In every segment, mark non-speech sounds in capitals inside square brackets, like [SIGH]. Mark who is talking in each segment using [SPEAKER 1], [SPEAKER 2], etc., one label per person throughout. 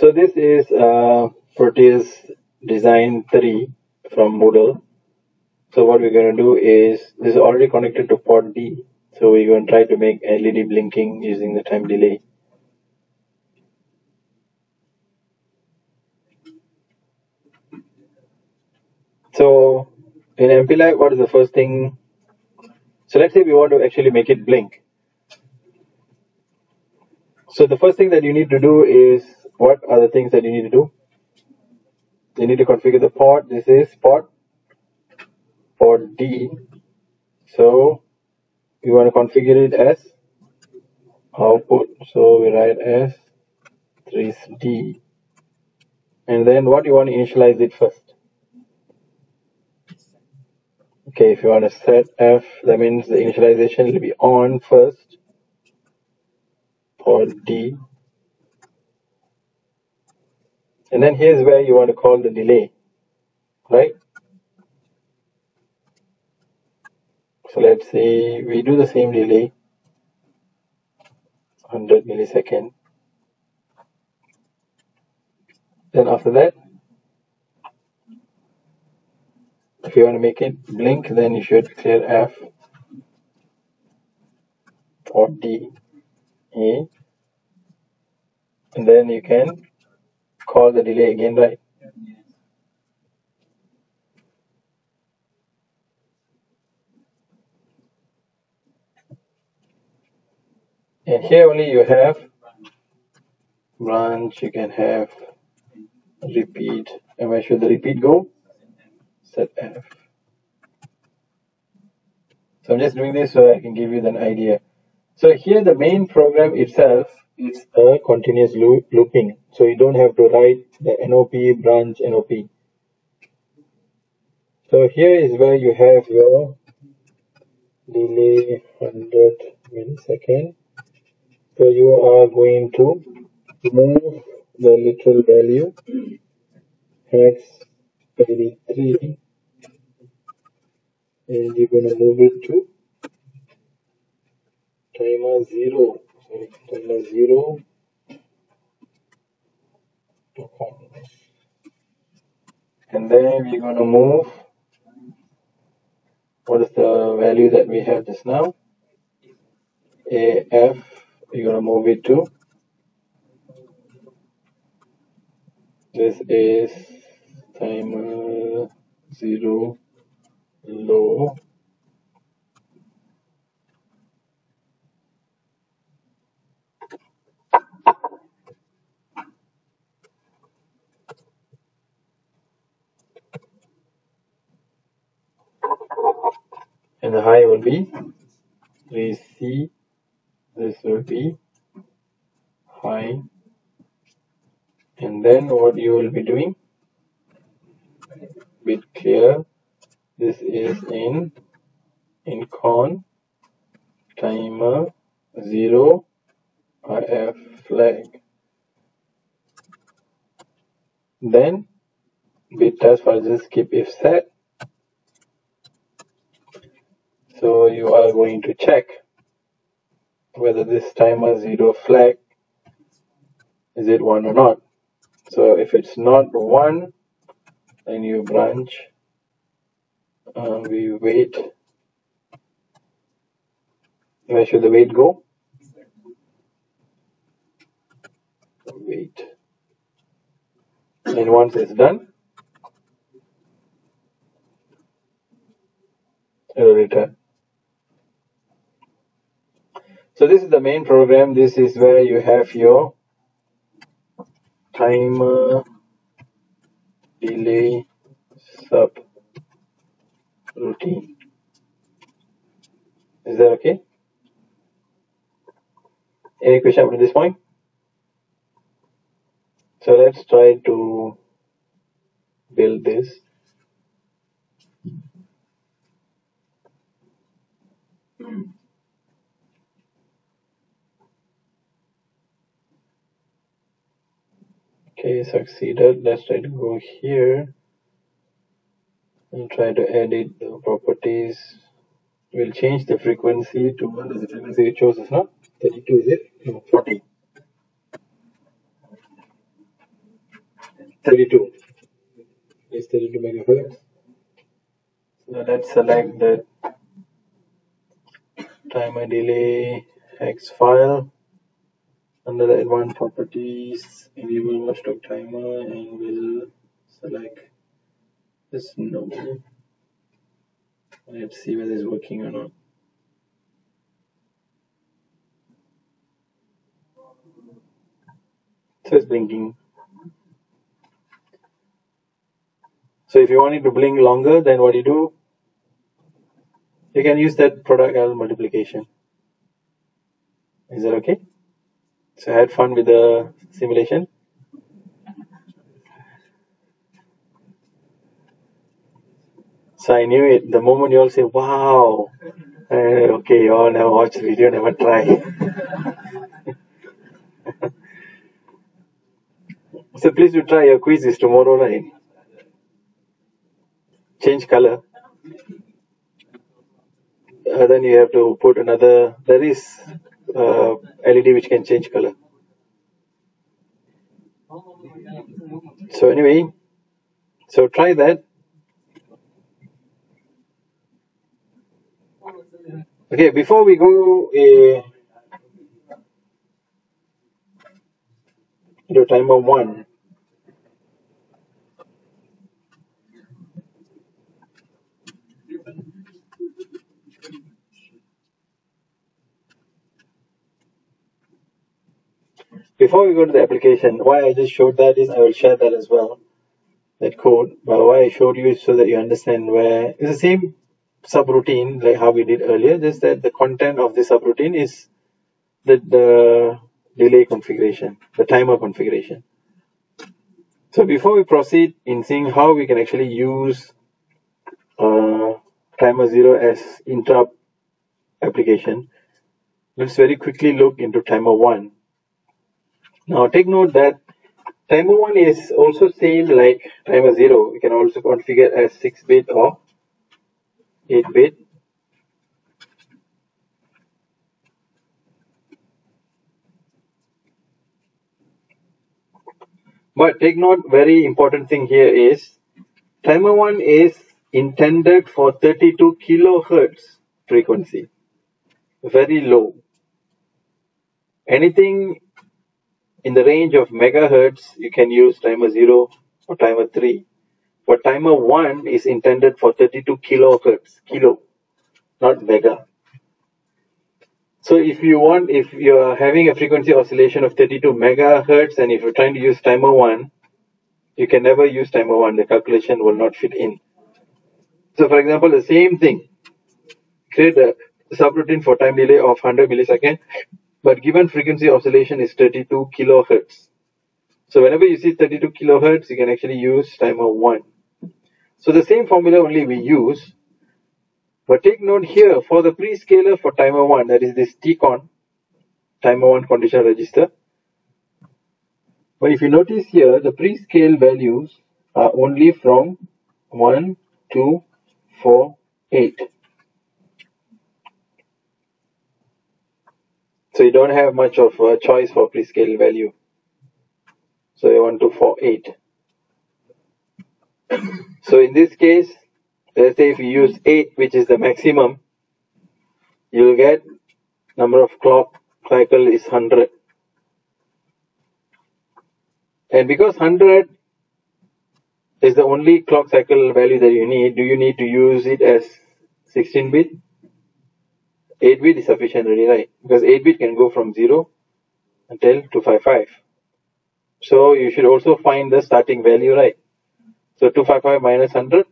[SPEAKER 1] So this is uh, Proteus Design 3 from Moodle. So what we're going to do is, this is already connected to port D. So we're going to try to make LED blinking using the time delay. So in MPLAB, what is the first thing? So let's say we want to actually make it blink. So the first thing that you need to do is, what are the things that you need to do? You need to configure the port. This is port, port D. So we want to configure it as output. So we write as TRISD. And then what you want to initialize it first? Okay, if you want to set F, that means the initialization will be on first for D. And then here's where you want to call the delay, right? So let's say we do the same delay, 100 millisecond. Then after that, if you want to make it blink then you should clear F or D E and then you can call the delay again right and here only you have branch you can have repeat and where should the repeat go set f. So I'm just doing this so I can give you an idea. So here the main program itself is a continuous loop, looping. So you don't have to write the NOP branch NOP. So here is where you have your delay 100 millisecond. So you are going to move the literal value hex 83 and you're going to move it to timer 0 sorry timer 0 and then we're going to move what is the value that we have just now? AF we're going to move it to this is timer 0 low 3, 3C, this will be fine. And then what you will be doing? Bit clear. This is in in con timer 0 RF flag. Then bit test for just skip if set So you are going to check whether this timer 0 flag is it 1 or not. So if it's not 1 then you branch uh, we wait. Where should the wait go? Wait. And once it's done it will return so this is the main program this is where you have your timer delay sub routine. Is that okay? Any question up to this point? So let's try to build this. [CLEARS THROAT] Okay, succeeded. Let's try to go here and try to edit the properties. We'll change the frequency to what is the frequency it shows us now? 32 is it? No, 40. 32 is 32 megahertz so let's select the timer delay hex file under the advanced properties enable watchdog timer and we'll select this no let's see whether it's working or not. So it's blinking. So if you want it to blink longer then what you do? You can use that product L multiplication. Is that okay so I had fun with the simulation. So I knew it. The moment you all say wow uh, okay you all never watch the video never try. [LAUGHS] So please do try your quiz is tomorrow right? Change color. Uh, then you have to put another there is uh, LED which can change color. So anyway so try that. Okay before we go uh, into timer one before we go to the application, why I just showed that is I will share that as well, that code. But why I showed you so that you understand where it's the same subroutine like how we did earlier, just that the content of the subroutine is the, the delay configuration, the timer configuration. So before we proceed in seeing how we can actually use uh, timer 0 as interrupt application, let's very quickly look into timer 1 now take note that timer 1 is also same like timer 0. We can also configure as 6 bit or 8 bit. But take note very important thing here is timer 1 is intended for 32 kilohertz frequency. Very low. Anything in the range of megahertz, you can use timer 0 or timer 3. But timer 1 is intended for 32 kilohertz, kilo, not mega. So if you want, if you're having a frequency oscillation of 32 megahertz and if you're trying to use timer 1, you can never use timer 1. The calculation will not fit in. So for example, the same thing. Create a subroutine for time delay of 100 millisecond but given frequency oscillation is 32 kilohertz. So whenever you see 32 kilohertz, you can actually use timer 1. So the same formula only we use, but take note here for the prescaler for timer 1, that is this TCON, timer 1 condition register. But if you notice here, the prescale values are only from 1, 2, 4, 8. So you don't have much of a choice for prescale value. So you want to for 8. So in this case, let's say if you use 8, which is the maximum, you will get number of clock cycle is 100. And because 100 is the only clock cycle value that you need, do you need to use it as 16 bit? 8 bit is sufficient already, right? Because 8 bit can go from 0 until 255. So you should also find the starting value, right? So 255 minus 100.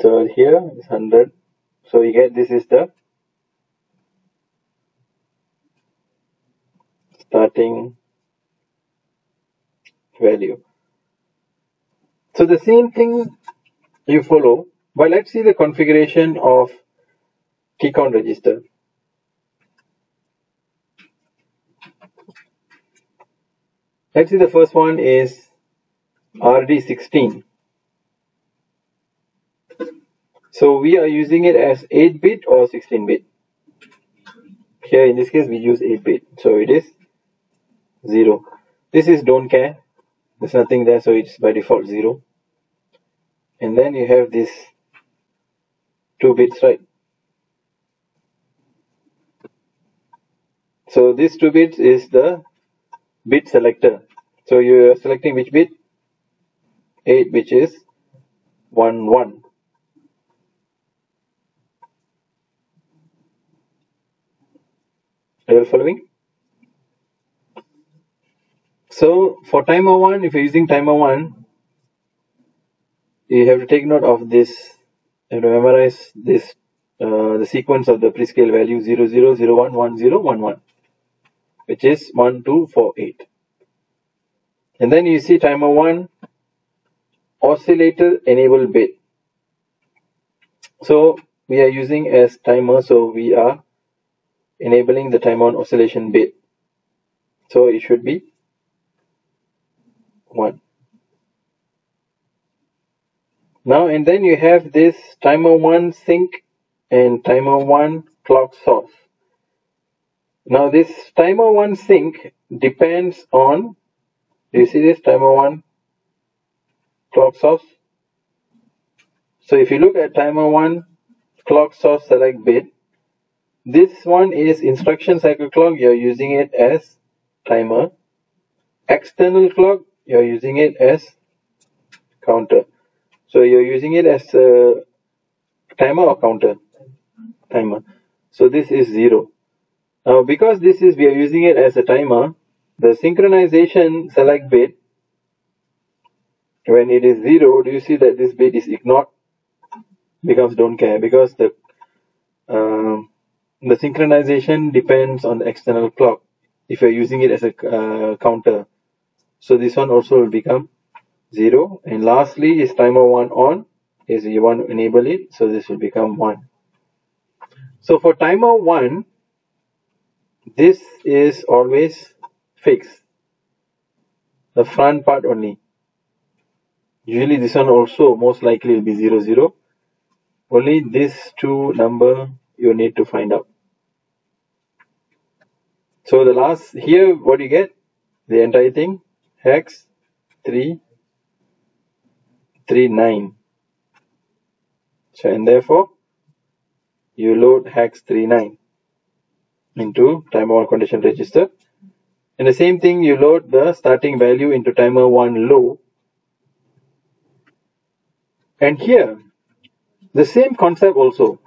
[SPEAKER 1] So here is 100. So you get this is the starting value. So the same thing you follow, but let's see the configuration of TCON register. Let's see the first one is RD16. So we are using it as 8 bit or 16 bit. Here in this case we use 8 bit. So it is 0. This is don't care. there's nothing there so it's by default 0 and then you have this two bits right so this two bits is the bit selector. So you're selecting which bit? 8 which is 1 1 are you following? So for timer 1 if you're using timer 1 you have to take note of this. And memorize this uh, the sequence of the prescale value 0 0 0 1 1 0 1 1 which is 1 2 4 8 and then you see timer 1 oscillator enable bit. So we are using as timer so we are enabling the timer on oscillation bit. So it should be 1 now and then you have this timer 1 sync and timer 1 clock source. Now this timer 1 sync depends on, you see this timer 1 clock source? So if you look at timer 1 clock source select bit, this one is instruction cycle clock, you're using it as timer. External clock, you're using it as counter. So you're using it as a timer or counter? Timer. So this is 0. Now because this is, we are using it as a timer, the synchronization select bit, when it is 0, do you see that this bit is ignored? Becomes don't care because the uh, the synchronization depends on the external clock if you're using it as a uh, counter. So this one also will become 0 and lastly is timer 1 on is you want to enable it so this will become 1 so for timer 1 this is always fixed. The front part only. Usually this one also most likely will be 0 0 only this two number you need to find out. So the last here what you get? The entire thing. Hex 3 39 so and therefore you load hex 39 into timer 1 condition register. And the same thing you load the starting value into timer 1 low. And here the same concept also.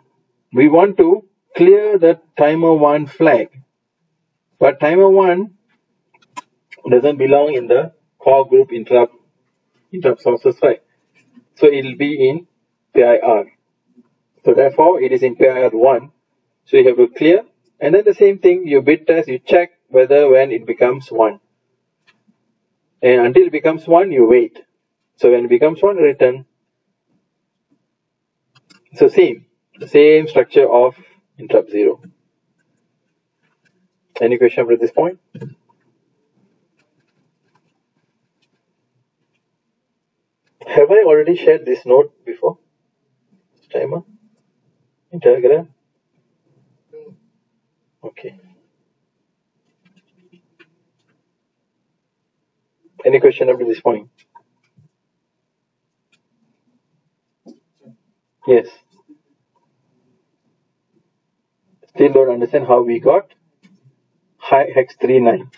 [SPEAKER 1] We want to clear the timer 1 flag. But timer 1 doesn't belong in the core group interrupt interrupt sources right? So it will be in PIR. So therefore it is in PIR 1. So you have to clear and then the same thing you bit test you check whether when it becomes 1. And until it becomes 1 you wait. So when it becomes 1 return. So same, same structure of interrupt 0. Any question at this point? Have I already shared this note before? Timer? In Telegram? Okay. Any question up to this point? Yes. Still don't understand how we got high hex 39.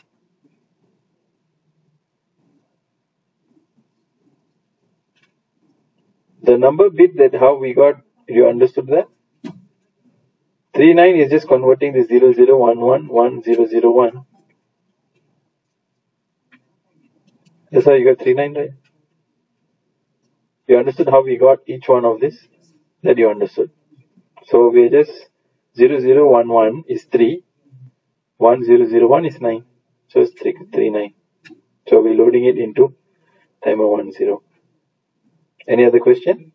[SPEAKER 1] the number bit that how we got you understood that 39 is just converting the 00111001 that's how you got 39 right? You understood how we got each one of this? That you understood. So we just 0011 is 3 1001 is 9 so it's 3, 39 so we're loading it into timer 10 any other question?